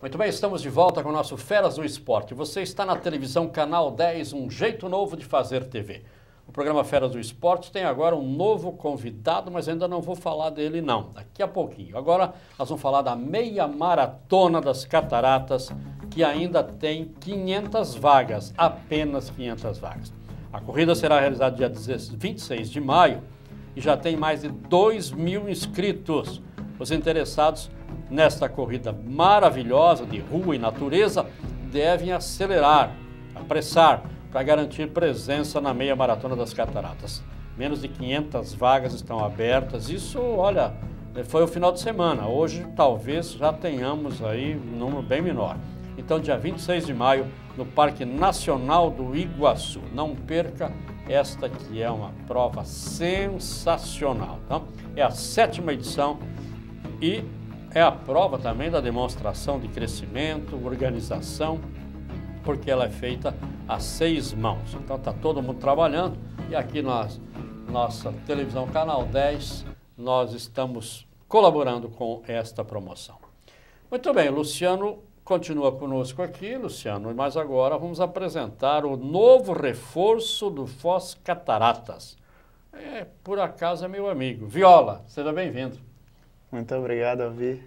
Muito bem, estamos de volta com o nosso Feras do Esporte. Você está na televisão Canal 10, um jeito novo de fazer TV. O programa Feras do Esporte tem agora um novo convidado, mas ainda não vou falar dele não, daqui a pouquinho. Agora nós vamos falar da meia maratona das cataratas, que ainda tem 500 vagas, apenas 500 vagas. A corrida será realizada dia 26 de maio e já tem mais de 2 mil inscritos. Os interessados nesta corrida maravilhosa de rua e natureza devem acelerar, apressar, para garantir presença na meia maratona das cataratas. Menos de 500 vagas estão abertas. Isso, olha, foi o final de semana. Hoje talvez já tenhamos aí um número bem menor. Então, dia 26 de maio, no Parque Nacional do Iguaçu. Não perca esta que é uma prova sensacional. Tá? É a sétima edição e é a prova também da demonstração de crescimento, organização, porque ela é feita a seis mãos. Então está todo mundo trabalhando e aqui nós, nossa televisão Canal 10, nós estamos colaborando com esta promoção. Muito bem, Luciano continua conosco aqui, Luciano, mas agora vamos apresentar o novo reforço do Foz Cataratas. É, por acaso é meu amigo. Viola, seja bem-vindo. Muito obrigado, Alvi.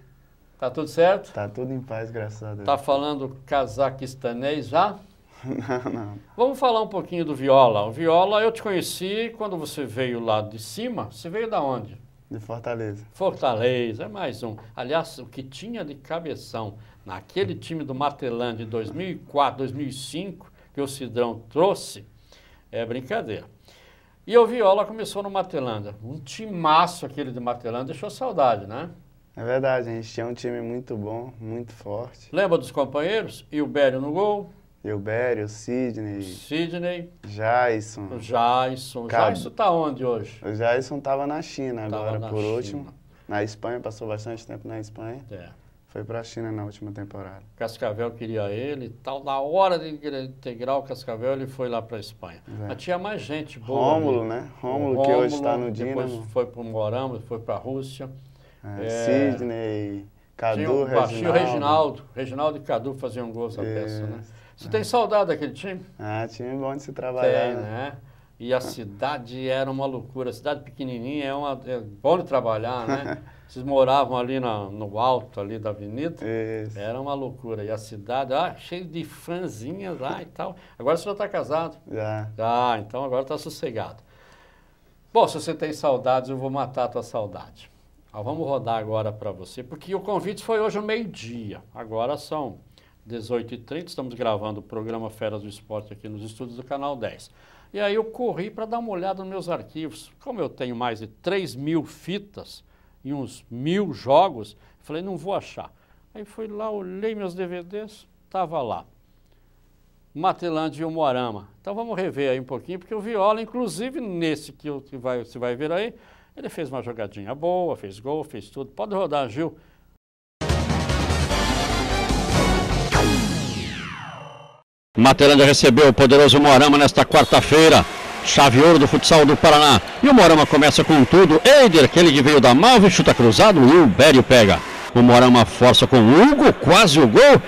Tá tudo certo? Tá tudo em paz, graças a Deus. Tá falando cazaquistanês já? não, não. Vamos falar um pouquinho do Viola. O Viola eu te conheci quando você veio lá de cima. Você veio da onde? De Fortaleza. Fortaleza, é mais um. Aliás, o que tinha de cabeção naquele time do Matelândia de 2004, 2005, que o Cidrão trouxe, é brincadeira. E o Viola começou no Matelândia. Um timaço aquele de Matelândia, deixou saudade, né? É verdade, a gente tinha um time muito bom, muito forte. Lembra dos companheiros? E o Bério no gol? Eubério, Sidney. Sidney. Jason. O Jason. O Jason tá onde hoje? O Jason tava na China Tava agora, na por China. último. Na Espanha, passou bastante tempo na Espanha. É. Foi pra China na última temporada. Cascavel queria ele e tal. Na hora de integrar o Cascavel, ele foi lá para a Espanha. É. Mas tinha mais gente boa. Rômulo, ali. né? Rômulo, que hoje está no Depois Dinamo. foi para o Morama, foi para a Rússia. É, É. Sidney, tinha Cadu, o Baixinho Reginaldo. Reginaldo. Reginaldo e Cadu faziam gols da peça, né? Você tem saudade daquele time? Ah, time bom de se trabalhar, Tem, né? né? E a cidade era uma loucura. A cidade pequenininha é, uma, é bom de trabalhar, né? Vocês moravam ali na- no alto ali da avenida. Isso. Era uma loucura. E a cidade, ah, cheio de franzinhas lá e tal. Agora você já está casado. Já. Ah, então agora está sossegado. Bom, se você tem saudades, eu vou matar a tua saudade. Ah, vamos rodar agora para você, porque o convite foi hoje ao meio-dia. Agora são 18h30, estamos gravando o programa Feras do Esporte aqui nos estúdios do Canal 10. E aí eu corri para dar uma olhada nos meus arquivos. Como eu tenho mais de 3 mil fitas e uns mil jogos, falei, não vou achar. Aí fui lá, olhei meus DVDs, estava lá. Matelândia e o Moarama. Então vamos rever aí um pouquinho, porque o Viola, inclusive nesse que, eu- que vai, você vai ver aí, ele fez uma jogadinha boa, fez gol, fez tudo. Pode rodar, Gil. Matelândia recebeu o poderoso Moarama nesta quarta-feira. Chave ouro do futsal do Paraná. E o Moarama começa com tudo. Eider, aquele que veio da Malve, chuta cruzado e o Bério pega. O Moarama força com o Hugo, quase o gol.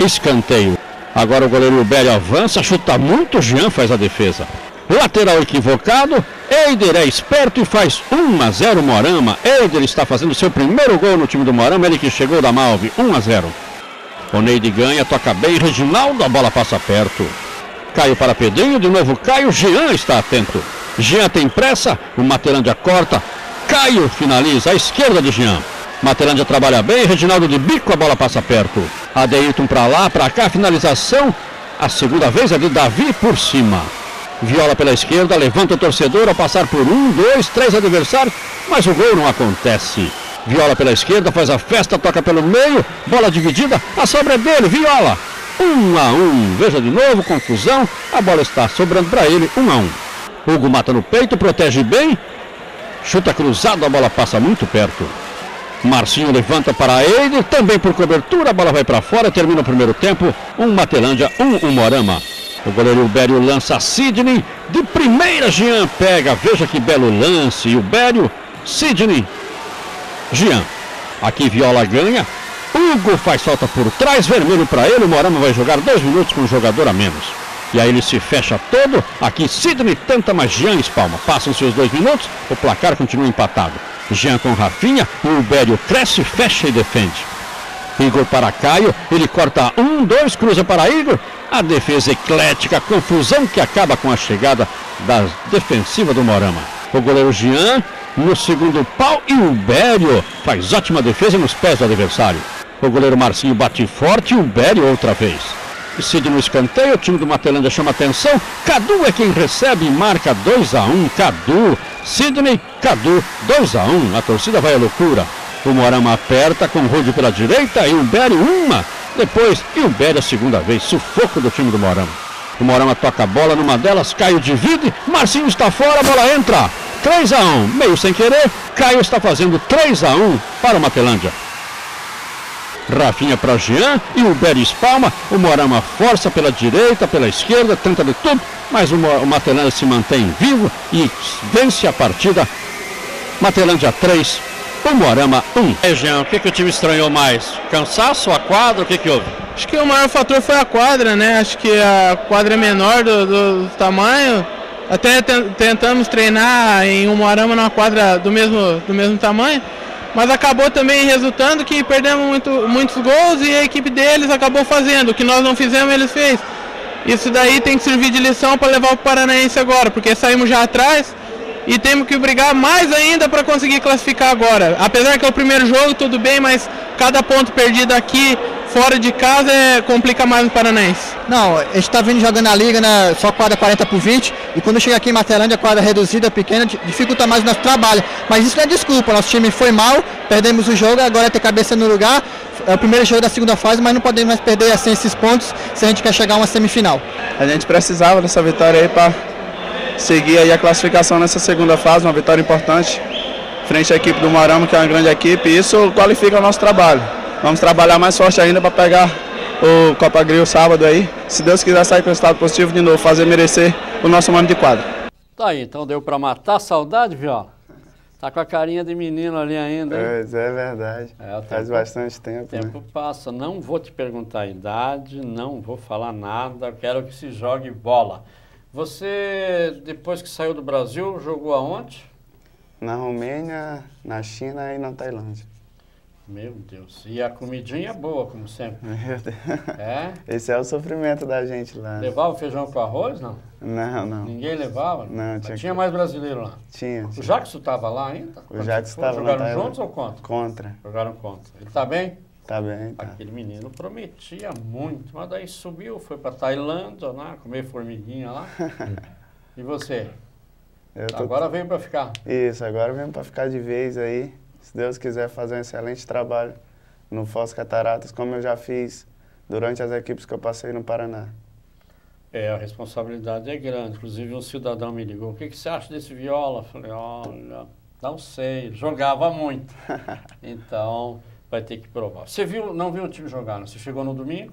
Escanteio. Agora o goleiro Bério avança, chuta muito, Jean faz a defesa. Lateral equivocado, Eider é esperto e faz 1 a 0 Moarama. Eider está fazendo seu primeiro gol no time do Moarama, ele que chegou da Malve, 1 a 0. O Neide ganha, toca bem, Reginaldo, a bola passa perto. Caio para Pedrinho, de novo Caio, Jean está atento. Jean tem pressa, o Materândia corta. Caio finaliza, à esquerda de Jean. Materândia trabalha bem, Reginaldo de bico, a bola passa perto. Adeilton para lá, para cá, finalização. A segunda vez é de Davi por cima. Viola pela esquerda, levanta o torcedor ao passar por um, dois, três adversários, mas o gol não acontece. Viola pela esquerda, faz a festa, toca pelo meio, bola dividida, a sobra é dele, Viola. Um a um, veja de novo, confusão, a bola está sobrando para ele, um a um. Hugo mata no peito, protege bem, chuta cruzado, a bola passa muito perto. Marcinho levanta para ele, também por cobertura, a bola vai para fora, termina o primeiro tempo, um Matelândia, um Humorama. O goleiro Ubério lança Sidney, de primeira Jean pega, veja que belo lance, e o Sidney, Jean. Aqui Viola ganha, Hugo faz falta por trás, vermelho para ele. O Morama vai jogar dois minutos com um jogador a menos. E aí ele se fecha todo. Aqui Sidney tenta, mas Jean espalma. Passam seus dois minutos, o placar continua empatado. Jean com Rafinha, o Ubério cresce, fecha e defende. Igor para Caio, ele corta um, dois, cruza para Igor. A defesa eclética, confusão que acaba com a chegada da defensiva do Morama. O goleiro Jean no segundo pau e o Bério faz ótima defesa nos pés do adversário. O goleiro Marcinho bate forte e o Bério outra vez. Cid no escanteio, o time do Matelândia chama atenção. Cadu é quem recebe e marca 2 a 1 um. Cadu, Sidney, Cadu, 2 a 1 um. A torcida vai à loucura. O Morama aperta com o Rude pela direita e o Bério uma. Depois, e o Bério a segunda vez. Sufoco do time do Morama. O Morama toca a bola numa delas, Caio divide, Marcinho está fora, a bola entra. 3 a 1 meio sem querer, Caio está fazendo 3 a 1 para o Matelândia. Rafinha para Jean e o Bério espalma. O Morama força pela direita, pela esquerda, tenta de tudo, mas o, Matelândia se mantém vivo e vence a partida. Matelândia 3, o Morama 1. É, Jean, o que, que o time estranhou mais? Cansaço, a quadra, o que, que houve? Acho que o maior fator foi a quadra, né? Acho que a quadra é menor do, do tamanho. Até tentamos treinar em um Morama numa quadra do mesmo, do mesmo tamanho mas acabou também resultando que perdemos muito, muitos gols e a equipe deles acabou fazendo. O que nós não fizemos, eles fez. Isso daí tem que servir de lição para levar o Paranaense agora, porque saímos já atrás e temos que brigar mais ainda para conseguir classificar agora. Apesar que é o primeiro jogo, tudo bem, mas cada ponto perdido aqui fora de casa é, complica mais o Paranaense. Não, a gente está vindo jogando na liga, né, só quadra 40 por 20, e quando chega aqui em Matelândia, quadra reduzida, pequena, dificulta mais o nosso trabalho. Mas isso não é desculpa, nosso time foi mal, perdemos o jogo, agora é ter cabeça no lugar. É o primeiro jogo da segunda fase, mas não podemos mais perder assim esses pontos se a gente quer chegar a uma semifinal. A gente precisava dessa vitória aí para seguir aí a classificação nessa segunda fase, uma vitória importante frente à equipe do Marama, que é uma grande equipe, e isso qualifica o nosso trabalho. Vamos trabalhar mais forte ainda para pegar o Copa Grill sábado aí. Se Deus quiser sair com resultado positivo de novo, fazer merecer o nosso mano de quadro. Tá aí, então deu para matar a saudade, Viola? Tá com a carinha de menino ali ainda, hein? Pois é, verdade. É, Faz bastante tempo. O tempo né? passa. Não vou te perguntar a idade, não vou falar nada, quero que se jogue bola. Você, depois que saiu do Brasil, jogou aonde? Na Romênia, na China e na Tailândia. Meu Deus. E a comidinha é boa, como sempre. Meu Deus. É? Esse é o sofrimento da gente lá. Levava feijão com arroz, não? Não, não. Ninguém levava? Não, tinha. Tinha mais brasileiro lá? Tinha. O Jackson estava lá ainda? O Jackson estava lá. Jogaram juntos ou contra? Contra. Jogaram contra. Ele está bem? Tá bem, tá. Aquele menino prometia muito, mas daí subiu, foi para Tailândia, né, comer formiguinha lá. e você? Tô... Agora veio para ficar? Isso, agora veio para ficar de vez aí se Deus quiser, fazer um excelente trabalho no Foz Cataratas, como eu já fiz durante as equipes que eu passei no Paraná. É, a responsabilidade é grande. Inclusive, um cidadão me ligou: o que, que você acha desse viola? Eu falei: olha, não sei, jogava muito. então, vai ter que provar. Você viu, não viu o time jogar, não? Você chegou no domingo?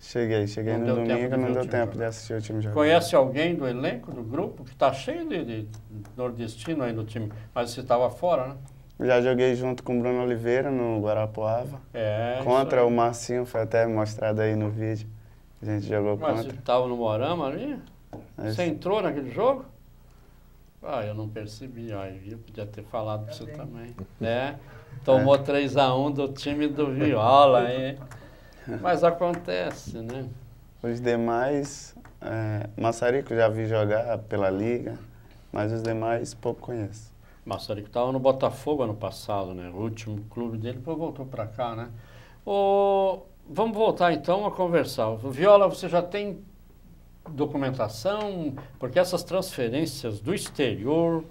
Cheguei, cheguei não no domingo, não deu tempo jogar. de assistir o time jogar. Conhece alguém do elenco, do grupo, que está cheio de, de nordestino aí no time, mas você estava fora, né? Já joguei junto com o Bruno Oliveira no Guarapuava. É. Contra o Marcinho, foi até mostrado aí no vídeo. A gente jogou Mas contra. Mas você estava no Morama ali? Mas... Você entrou naquele jogo? Ah, eu não percebi. Ah, eu podia ter falado para você também. É. Tomou é. 3x1 do time do Viola aí. Mas acontece, né? Os demais, é, Massarico já vi jogar pela liga, mas os demais pouco conheço. Massarico estava no Botafogo ano passado, né? O último clube dele, depois voltou para cá, né? O... Vamos voltar então a conversar. Viola, você já tem documentação? Porque essas transferências do exterior,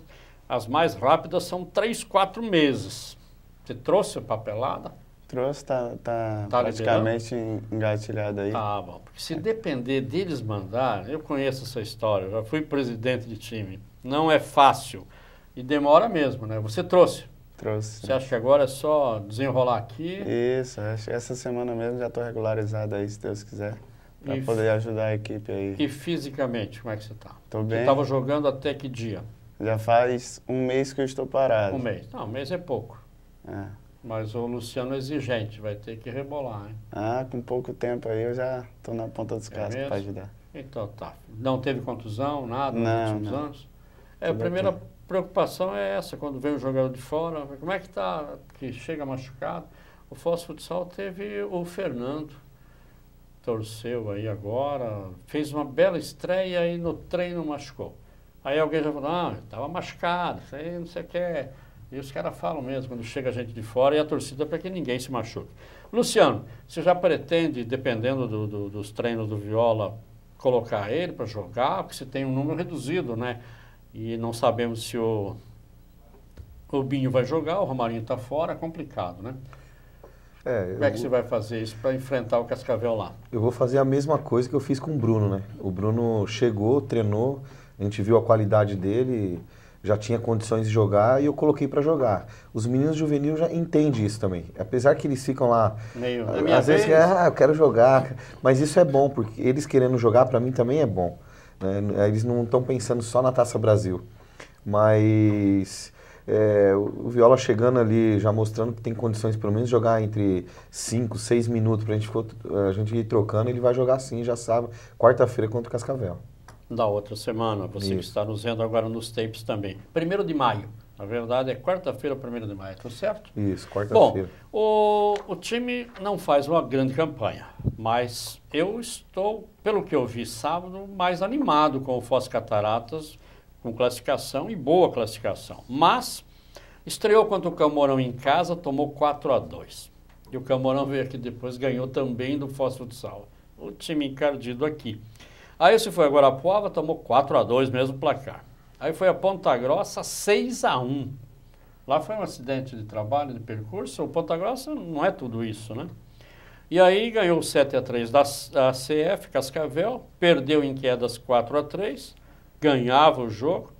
as mais rápidas, são três, quatro meses. Você trouxe a papelada? Trouxe, tá, tá, tá praticamente liberando? engatilhado aí. Tá bom. Porque se depender deles mandar, eu conheço essa história, já fui presidente de time. Não é fácil. E demora mesmo, né? Você trouxe? Trouxe. Você acha que agora é só desenrolar aqui? Isso, acho que essa semana mesmo já estou regularizado aí, se Deus quiser. Para poder ajudar a equipe aí. E fisicamente, como é que você está? Estou bem. Você estava jogando até que dia? Já faz um mês que eu estou parado. Um mês. Não, um mês é pouco. É. Mas o Luciano é exigente, vai ter que rebolar, hein? Ah, com pouco tempo aí eu já tô na ponta dos É cascos para ajudar. Então tá. Não teve contusão, nada nos Não, últimos não. anos? É, a Tudo primeira ok. Preocupação é essa, quando vem um jogador de fora, como é que tá, que chega machucado? O Foz Futsal teve o Fernando, torceu aí agora, fez uma bela estreia e no treino machucou. Aí alguém já falou, ah, estava machucado, isso aí não sei o que é. E os caras falam mesmo, quando chega gente de fora, e a torcida para que ninguém se machuque. Luciano, você já pretende, dependendo do- do- dos treinos do Viola, colocar ele para jogar? Porque você tem um número reduzido, né? E não sabemos se o, o Binho vai jogar, o Romarinho está fora, é complicado, né? É, Como é que eu, você vai fazer isso para enfrentar o Cascavel lá? eu vou fazer a mesma coisa que eu fiz com o Bruno, né? O Bruno chegou, treinou, a gente viu a qualidade dele, já tinha condições de jogar e eu coloquei para jogar. Os meninos juvenil já entendem isso também. Apesar que eles ficam lá Meio, na minha Às vezes, vez, ah, eu quero jogar. Mas isso é bom, porque eles querendo jogar, para mim também é bom. Né? Eles não estão pensando só na Taça Brasil. Mas é, o Viola chegando ali, já mostrando que tem condições, pelo menos, jogar entre 5, 6 minutos para for- a gente ir trocando, ele vai jogar sim, já sabe. Quarta-feira contra o Cascavel. da outra semana, você que Isso. está nos vendo agora nos tapes também. Primeiro de maio. Na verdade, é quarta-feira, primeiro de maio, tudo certo? Isso, Bom, quarta-feira. o, o time não faz uma grande campanha, mas eu estou, pelo que eu vi sábado, mais animado com o Foz Cataratas, com classificação e boa classificação. Mas estreou contra o Camorão em casa, tomou 4 a 2 E o Camorão veio aqui depois, ganhou também do Foz Futsal. O time encardido aqui. Aí se foi a Guarapuava, tomou 4 a 2 mesmo placar. Aí foi a Ponta Grossa 6 a 1 Lá foi um acidente de trabalho, de percurso. O Ponta Grossa não é tudo isso, né? E aí ganhou 7 a 3 da, da CF, Cascavel, perdeu em quedas 4 a 3 ganhava o jogo,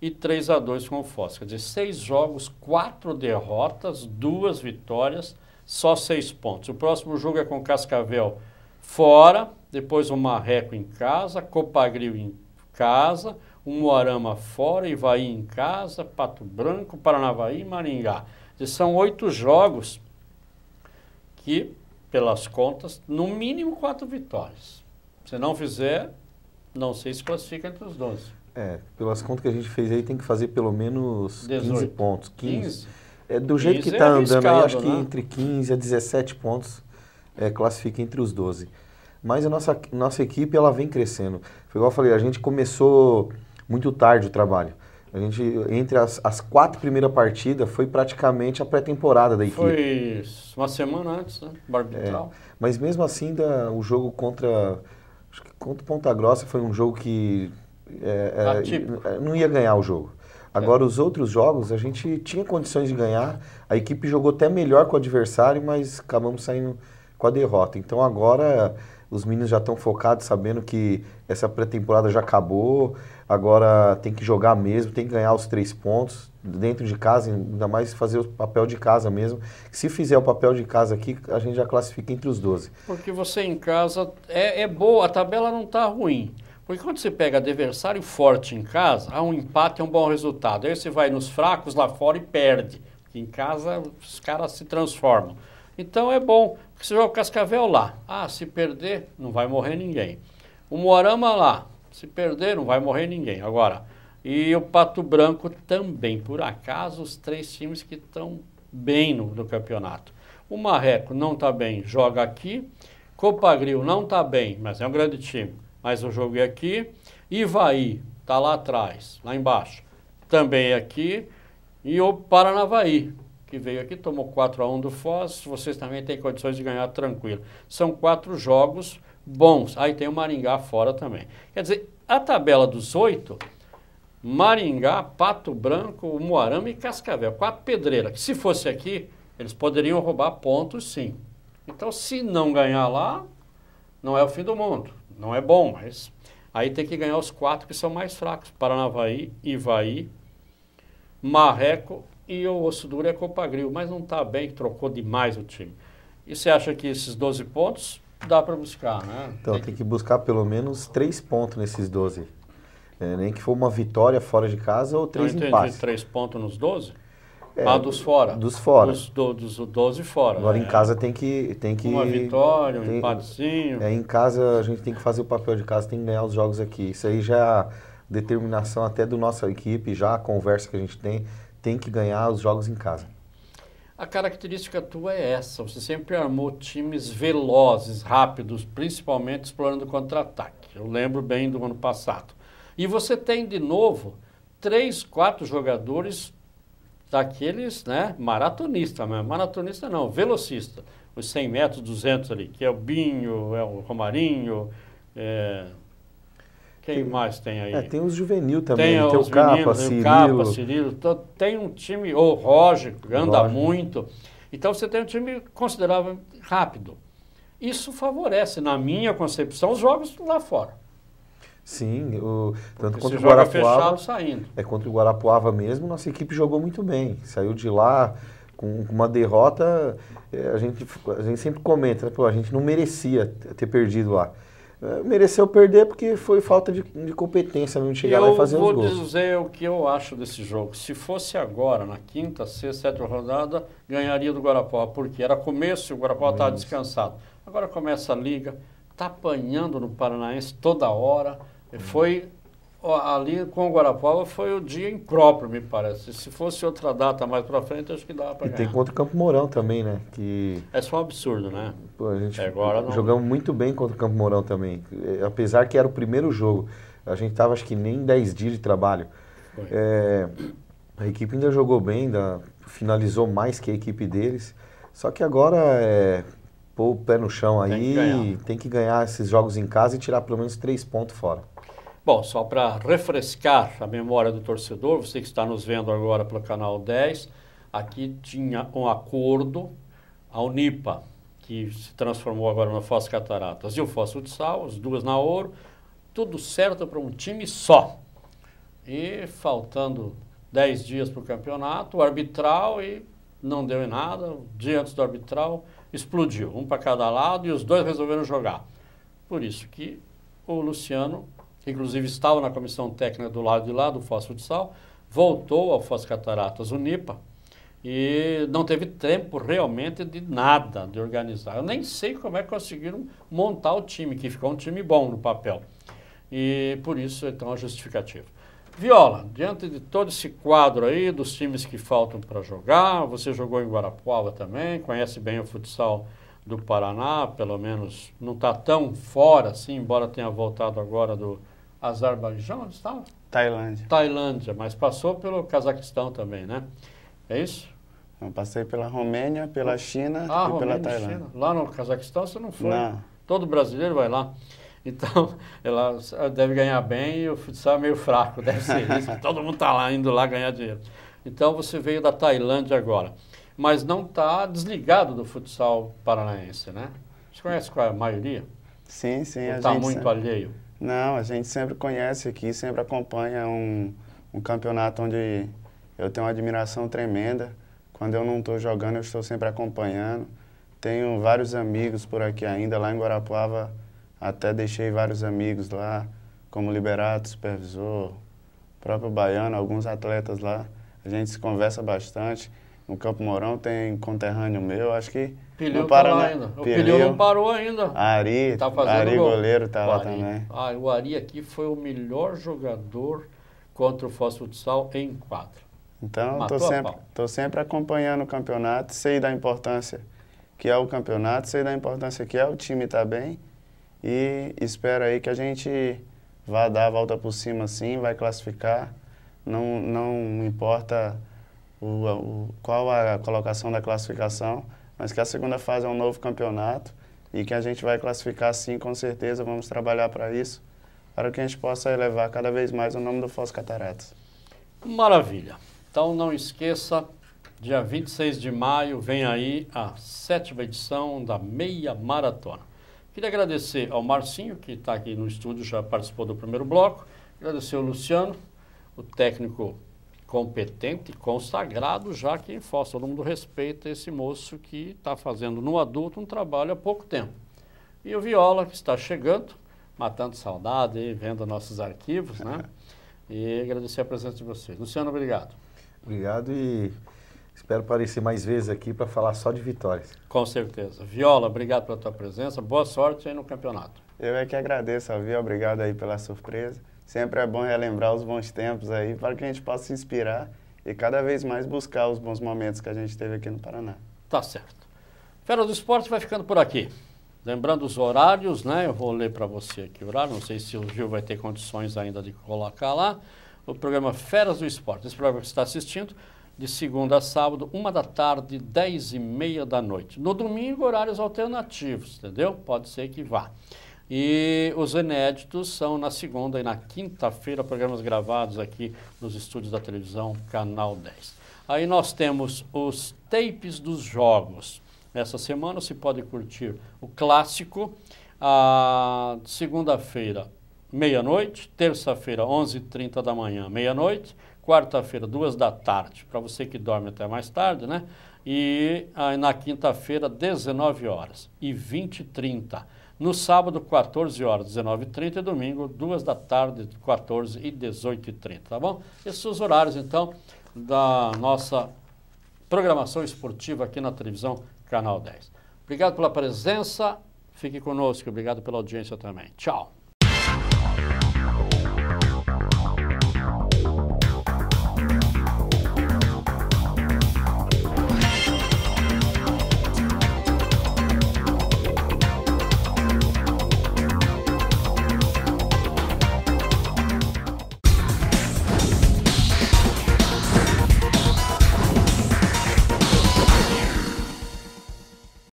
e 3 a 2 com o Foz. Quer dizer, seis jogos, quatro derrotas, duas vitórias, só seis pontos. O próximo jogo é com Cascavel fora, depois o Marreco em casa, Copagril em casa, o Moarama fora, Ivaí em casa, Pato Branco, Paranavaí e Maringá. E são oito jogos que, pelas contas, no mínimo quatro vitórias. Se não fizer, não sei se classifica entre os 12. É, pelas contas que a gente fez aí, tem que fazer pelo menos 15 18. pontos. 15. 15. É, do jeito 15 que é está andando aí, acho arriscado, que né? entre 15 a 17 pontos é, classifica entre os 12. Mas a nossa, nossa equipe ela vem crescendo. Foi igual eu falei, a gente começou muito tarde o trabalho. A gente, entre as, as quatro primeiras partidas, foi praticamente a pré-temporada da equipe. Foi uma semana antes, né? Do arbitral. Mas mesmo assim, da- o jogo contra, acho que contra Ponta Grossa foi um jogo que é, é, é, não ia ganhar o jogo. Agora, os outros jogos, a gente tinha condições de ganhar. A equipe jogou até melhor com o adversário, mas acabamos saindo com a derrota. Então, agora, os meninos já estão focados, sabendo que essa pré-temporada já acabou. Agora tem que jogar mesmo, tem que ganhar os três pontos dentro de casa, ainda mais fazer o papel de casa mesmo. Se fizer o papel de casa aqui, a gente já classifica entre os 12. Porque você em casa é, é boa, a tabela não está ruim. Porque quando você pega adversário forte em casa, ah, um empate é um bom resultado. Aí você vai nos fracos lá fora e perde. Porque em casa os caras se transformam. Então é bom. Porque você joga o Cascavel lá. Ah, se perder, não vai morrer ninguém. O Moarama lá. Se perder, não vai morrer ninguém. Agora, e o Pato Branco também. Por acaso, os três times que estão bem no, no campeonato. O Marreco não está bem, joga aqui. Copagril não está bem, mas é um grande time. Mas o jogo é aqui. Ivaí está lá atrás, lá embaixo. Também é aqui. E o Paranavaí, que veio aqui, tomou 4 a 1 do Foz. Vocês também têm condições de ganhar tranquilo. São quatro jogos bons. Aí tem o Maringá fora também. Quer dizer, a tabela dos oito, Maringá, Pato Branco, Moarama e Cascavel. Quatro pedreiras. Se fosse aqui, eles poderiam roubar pontos, sim. Então, se não ganhar lá, não é o fim do mundo. Não é bom, mas aí tem que ganhar os quatro que são mais fracos. Paranavaí, Ivaí, Marreco e o Osso Duro é Copagril. Mas não está bem, trocou demais o time. E você acha que esses 12 pontos dá para buscar, né? Então tem que buscar pelo menos três pontos nesses 12. É, nem que for uma vitória fora de casa ou três empates. três pontos nos 12? É, ah, dos fora. Dos fora. Dos, do, dos 12 fora. Agora é. em casa tem que. Tem que Uma vitória, um tem- empatezinho. É, em casa a gente tem que fazer o papel de casa, tem que ganhar os jogos aqui. Isso aí já é a determinação até do nossa equipe, já a conversa que a gente tem, tem que ganhar os jogos em casa. A característica tua é essa. Você sempre armou times velozes, rápidos, principalmente explorando contra-ataque. Eu lembro bem do ano passado. E você tem, de novo, três, quatro jogadores daqueles, né, maratonista, mas maratonista não, velocista. Os 100 metros, 200 ali, que é o Binho, é o Romarinho, é... quem Tem- mais tem aí? É, tem os juvenil também, Tem tem, os o Capa, meninos, tem Cirilo. o Capa, Cirilo. Tem um time, o Roger, que anda Roger. muito. Então você tem um time considerável rápido. Isso favorece, na minha concepção, os jogos lá fora. Sim, o, tanto Porque contra o Guarapuava. fechado. É contra o Guarapuava mesmo, nossa equipe jogou muito bem. Saiu de lá com uma derrota, é, a gente, a gente sempre comenta, né, pô, a gente não merecia ter perdido lá. É, mereceu perder porque foi falta de, de competência mesmo chegar lá eu e fazer vou os gols. dizer o que eu acho desse jogo. Se fosse agora, na quinta, sexta, sétima rodada, ganharia do Guarapuava, porque era começo e o Guarapuava estava descansado. Agora começa a liga, está apanhando no Paranaense toda hora. E Foi ali com o Guarapuava foi o dia impróprio, me parece. Se fosse outra data mais para frente, acho que dava para E tem ganhar. contra o Campo Mourão também, né? Que É só um absurdo, né? pô, a gente É, agora não. jogamos muito bem contra o Campo Mourão também. É, Apesar que era o primeiro jogo. A gente tava acho que nem 10 dias de trabalho. É, a equipe ainda jogou bem, ainda finalizou mais que a equipe deles. Só que agora é pôr o pé no chão Tem que aí, ganhar. tem que ganhar esses jogos em casa e tirar pelo menos três pontos fora. Bom, só para refrescar a memória do torcedor, você que está nos vendo agora pelo canal 10, aqui tinha um acordo, a Unipa, que se transformou agora na Foz Cataratas, e o Foz Futsal, as duas na ouro, tudo certo para um time só. E faltando 10 dias para o campeonato, o arbitral e não deu em nada, o dia antes do arbitral explodiu, um para cada lado e os dois resolveram jogar. Por isso que o Luciano, que inclusive estava na comissão técnica do lado de lá, do Foz Futsal, voltou ao Foz Cataratas Unipa e não teve tempo realmente de nada de organizar. Eu nem sei como é que conseguiram montar o time, que ficou um time bom no papel. E por isso, então, a justificativa. Viola, diante de todo esse quadro aí dos times que faltam para jogar, você jogou em Guarapuava também, conhece bem o futsal do Paraná, pelo menos não está tão fora assim, embora tenha voltado agora do Azerbaijão, onde estava? Tailândia. Tailândia, mas passou pelo Cazaquistão também, né? É isso? Eu passei pela Romênia, pela China Ah, e Romênia pela Tailândia. China. Lá no Cazaquistão você não foi? Não. Todo brasileiro vai lá. Então, ela deve ganhar bem e o futsal é meio fraco, deve ser isso. Todo mundo está lá, indo lá ganhar dinheiro. Então, você veio da Tailândia agora. Mas não está desligado do futsal paranaense, né? Você conhece qual é a maioria? Sim, sim. Está muito sempre- alheio? Não, a gente sempre conhece aqui, sempre acompanha um, um campeonato onde eu tenho uma admiração tremenda. Quando eu não estou jogando, eu estou sempre acompanhando. Tenho vários amigos por aqui ainda, lá em Guarapuava, até deixei vários amigos lá, como Liberato, supervisor, próprio Baiano, alguns atletas lá. A gente se conversa bastante. No Campo Mourão tem conterrâneo meu, acho que Pilheu no tá lá Paraná. ainda. O. Pilheu não parou ainda. Ari, Tá fazendo Ari gol. goleiro tá lá Ari. também. Ah, o Ari aqui foi o melhor jogador contra o Foz Futsal em quadra. Então, estou sempre, tô sempre acompanhando o campeonato, sei da importância que é o campeonato, sei da importância que é o time estar bem e espero aí que a gente vá dar a volta por cima sim, vai classificar. Não, não importa o, o- qual a colocação da classificação, mas que a segunda fase é um novo campeonato e que a gente vai classificar sim, com certeza. Vamos trabalhar para isso, para que a gente possa elevar cada vez mais o nome do Foz Cataratas. Maravilha. Então não esqueça, dia 26 de maio vem aí a sétima edição da Meia Maratona. Queria agradecer ao Marcinho, que está aqui no estúdio, já participou do primeiro bloco. Agradecer ao Luciano, o técnico competente e consagrado, já que em Foz todo mundo respeita esse moço que está fazendo no adulto um trabalho há pouco tempo. E o Viola, que está chegando, matando saudade, e vendo nossos arquivos, né? E agradecer a presença de vocês. Luciano, obrigado. Obrigado e Espero aparecer mais vezes aqui para falar só de vitórias. Com certeza. Viola, obrigado pela tua presença. Boa sorte aí no campeonato. Eu é que agradeço, Alvi. Obrigado aí pela surpresa. Sempre é bom relembrar os bons tempos aí para que a gente possa se inspirar e cada vez mais buscar os bons momentos que a gente teve aqui no Paraná. Tá certo. Fera do Esporte vai ficando por aqui. Lembrando os horários, né? Eu vou ler para você aqui o horário. Não sei se o Gil vai ter condições ainda de colocar lá. O programa Feras do Esporte. Esse programa que você está assistindo de segunda a sábado, uma da tarde, dez e meia da noite. No domingo, horários alternativos, entendeu? Pode ser que vá. E os inéditos são na segunda e na quinta-feira, programas gravados aqui nos estúdios da televisão Canal 10. Aí nós temos os tapes dos jogos. Essa semana se pode curtir o clássico, a segunda-feira, meia-noite, terça-feira, 11h30 da manhã, meia-noite, quarta-feira, duas da tarde, para você que dorme até mais tarde, né? E aí, na quinta-feira, 19 horas e 20 e 30. No sábado, 14 horas, 19 e 30 domingo, 2 da tarde, 14 e 18 e 30, tá bom? Esses são os horários, então, da nossa programação esportiva aqui na televisão Canal 10. Obrigado pela presença, fique conosco, obrigado pela audiência também. Tchau.